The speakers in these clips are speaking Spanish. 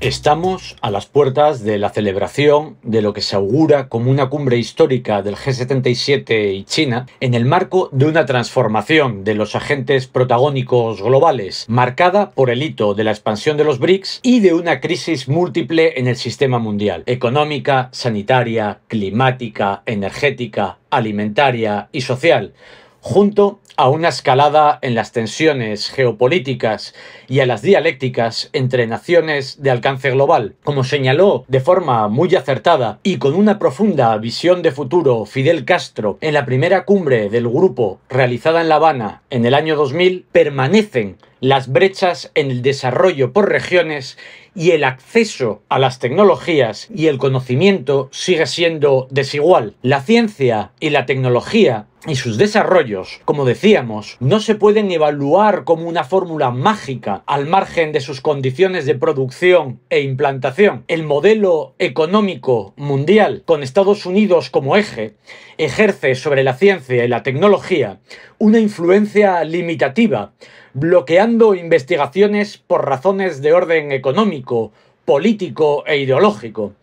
Estamos a las puertas de la celebración de lo que se augura como una cumbre histórica del G77 y China en el marco de una transformación de los agentes protagónicos globales marcada por el hito de la expansión de los BRICS y de una crisis múltiple en el sistema mundial, económica, sanitaria, climática, energética, alimentaria y social junto a una escalada en las tensiones geopolíticas y a las dialécticas entre naciones de alcance global. Como señaló de forma muy acertada y con una profunda visión de futuro Fidel Castro en la primera cumbre del grupo realizada en La Habana en el año 2000, permanecen las brechas en el desarrollo por regiones y el acceso a las tecnologías y el conocimiento sigue siendo desigual. La ciencia y la tecnología y sus desarrollos, como decíamos, no se pueden evaluar como una fórmula mágica al margen de sus condiciones de producción e implantación. El modelo económico mundial, con Estados Unidos como eje, ejerce sobre la ciencia y la tecnología una influencia limitativa, bloqueando investigaciones por razones de orden económico, político e ideológico.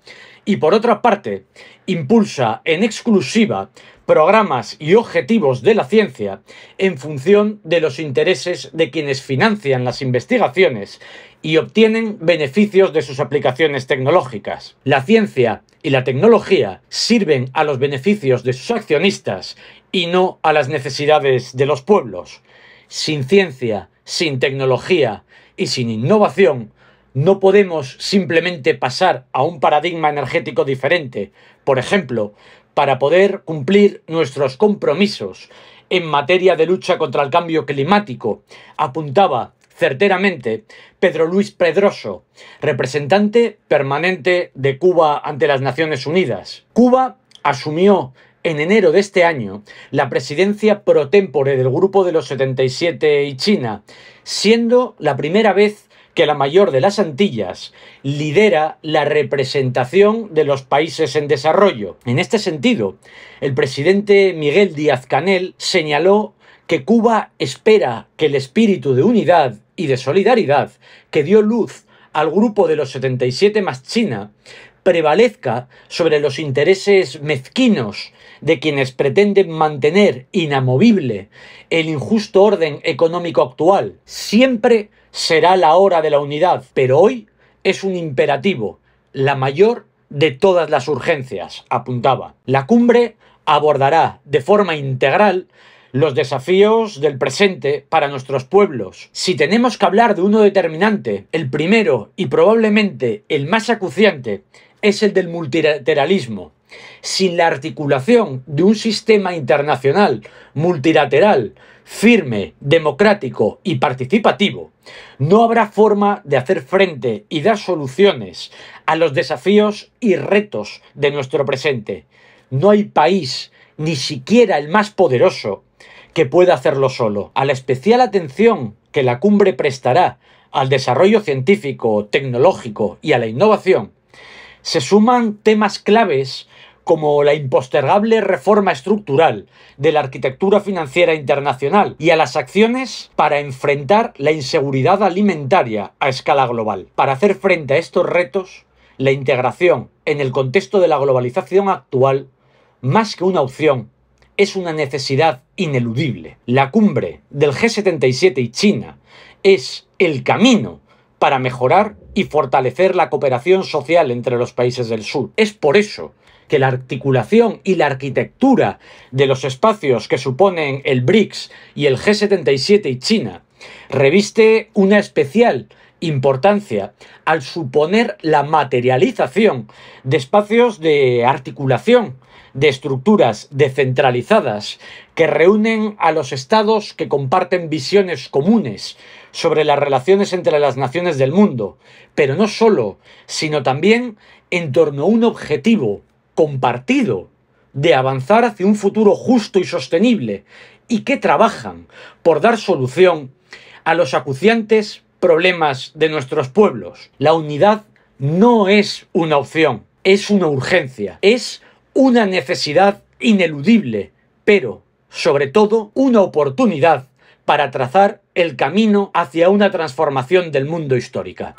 Y por otra parte, impulsa en exclusiva programas y objetivos de la ciencia en función de los intereses de quienes financian las investigaciones y obtienen beneficios de sus aplicaciones tecnológicas. La ciencia y la tecnología sirven a los beneficios de sus accionistas y no a las necesidades de los pueblos. Sin ciencia, sin tecnología y sin innovación, no podemos simplemente pasar a un paradigma energético diferente. Por ejemplo, para poder cumplir nuestros compromisos en materia de lucha contra el cambio climático, apuntaba certeramente Pedro Luis Pedroso, representante permanente de Cuba ante las Naciones Unidas. Cuba asumió en enero de este año la presidencia pro tempore del Grupo de los 77 y China, siendo la primera vez que la mayor de las Antillas lidera la representación de los países en desarrollo. En este sentido, el presidente Miguel Díaz Canel señaló que Cuba espera que el espíritu de unidad y de solidaridad que dio luz al grupo de los 77 más China prevalezca sobre los intereses mezquinos de quienes pretenden mantener inamovible el injusto orden económico actual. Siempre será la hora de la unidad, pero hoy es un imperativo, la mayor de todas las urgencias, apuntaba. La cumbre abordará de forma integral los desafíos del presente para nuestros pueblos. Si tenemos que hablar de uno determinante, el primero y probablemente el más acuciante es el del multilateralismo. Sin la articulación de un sistema internacional multilateral firme, democrático y participativo, no habrá forma de hacer frente y dar soluciones a los desafíos y retos de nuestro presente. No hay país, ni siquiera el más poderoso, que pueda hacerlo solo. A la especial atención que la cumbre prestará al desarrollo científico, tecnológico y a la innovación, se suman temas claves como la impostergable reforma estructural de la arquitectura financiera internacional y a las acciones para enfrentar la inseguridad alimentaria a escala global. Para hacer frente a estos retos, la integración en el contexto de la globalización actual, más que una opción, es una necesidad ineludible. La cumbre del G77 y China es el camino para mejorar y fortalecer la cooperación social entre los países del sur. Es por eso que la articulación y la arquitectura de los espacios que suponen el BRICS y el G77 y China reviste una especial importancia al suponer la materialización de espacios de articulación de estructuras descentralizadas que reúnen a los estados que comparten visiones comunes sobre las relaciones entre las naciones del mundo, pero no solo, sino también en torno a un objetivo compartido de avanzar hacia un futuro justo y sostenible y que trabajan por dar solución a los acuciantes problemas de nuestros pueblos. La unidad no es una opción, es una urgencia, es una necesidad ineludible, pero sobre todo una oportunidad para trazar el camino hacia una transformación del mundo histórica.